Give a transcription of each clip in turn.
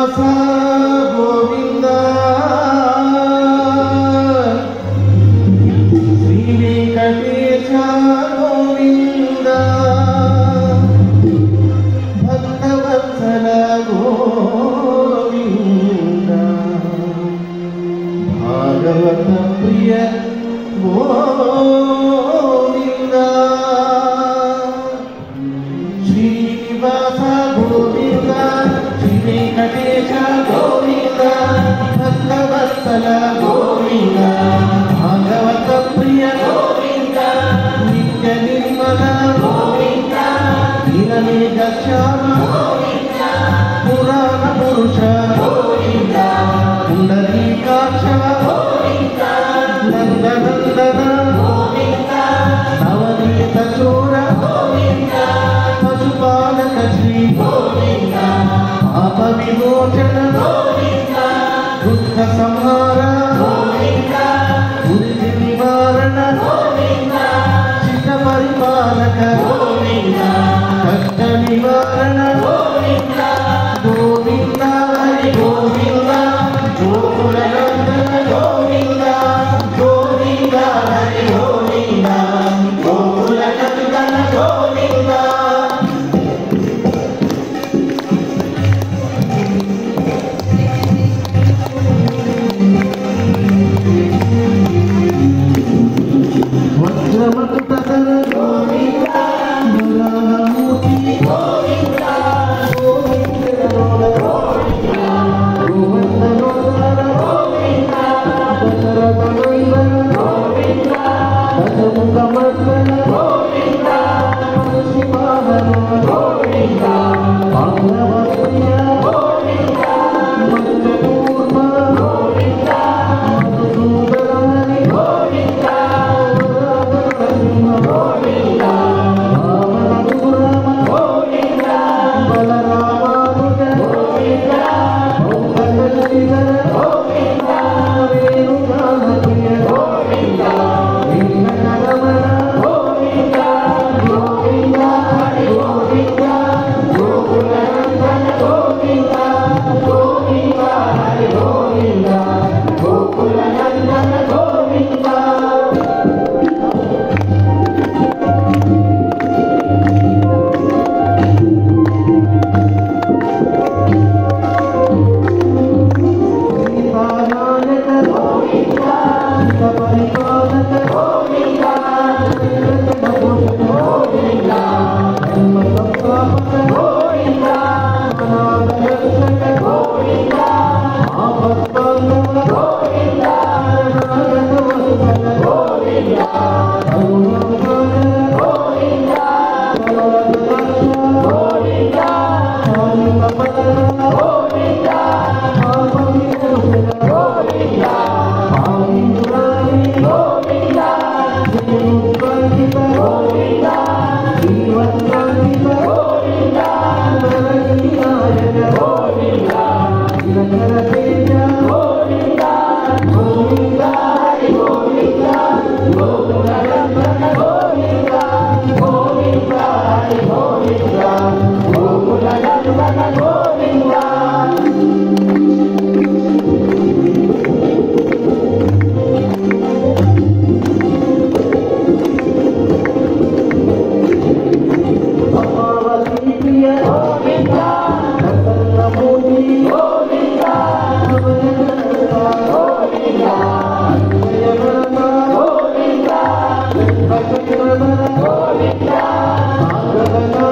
i'm Sasa. Hari Varna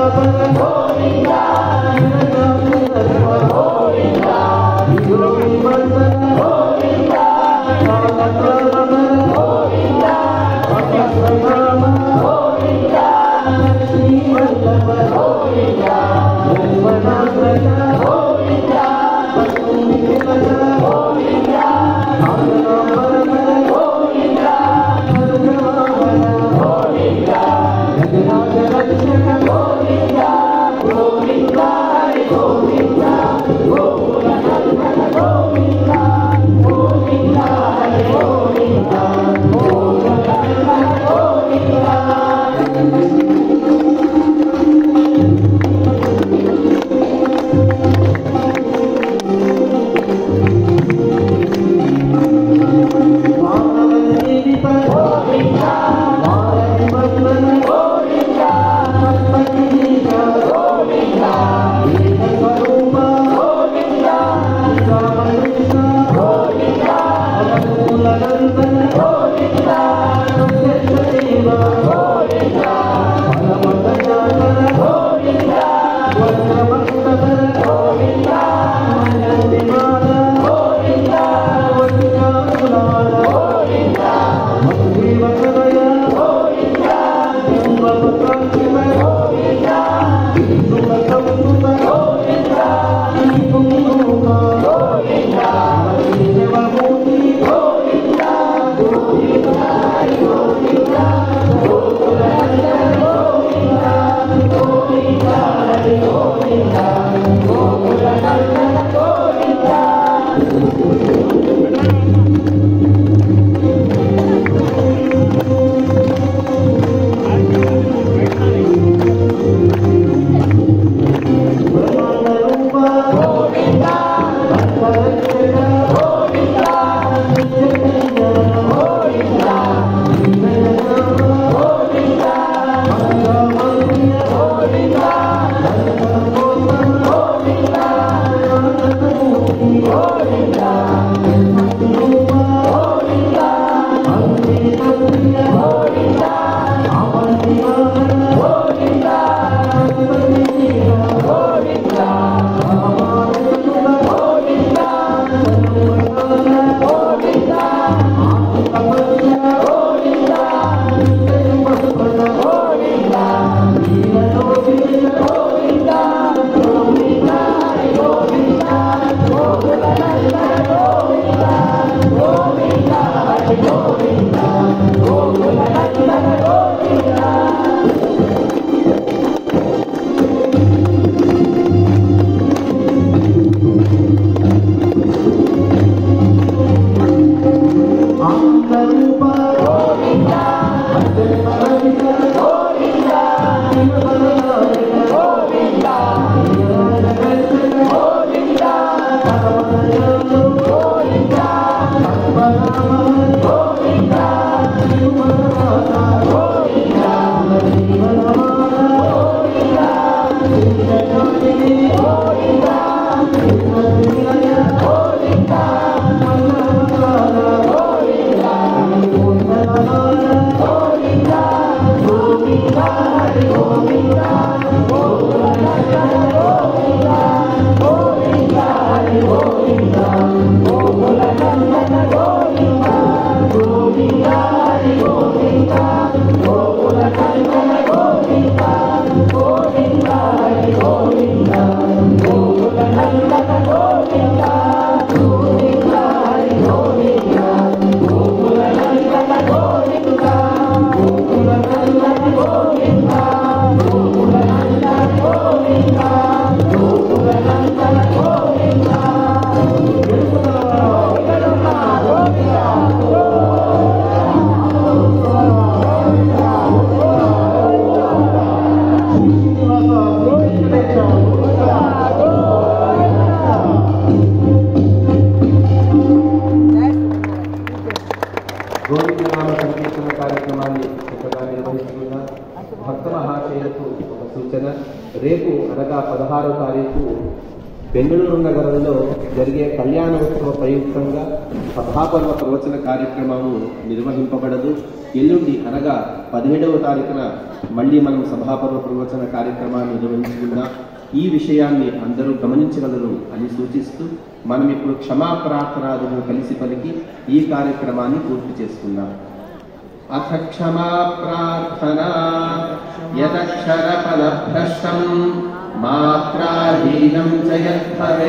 Baba. రేపు అనగా పదహారో తారీఖు బెంగళూరు నగరంలో జరిగే కళ్యాణోత్సవ ప్రయుక్తంగా సభాపర్వ ప్రవచన కార్యక్రమము నిర్వహింపబడదు. ఎల్లుండి అనగా పదిహేడవ తారీఖున మళ్ళీ మనం సభాపర్వ ప్రవచన కార్యక్రమాన్ని నిర్వహించుకుందాం. ఈ విషయాన్ని అందరూ గమనించగలరు అని సూచిస్తూ మనం ఇప్పుడు క్షమాప్రార్థనాదులను కలిసి పలికి ఈ కార్యక్రమాన్ని పూర్తి చేసుకుందాం. अथ क्षमा प्रार्थना। यदक्षरपदभ्रष्टम् मात्राहीनम् च यत्फत्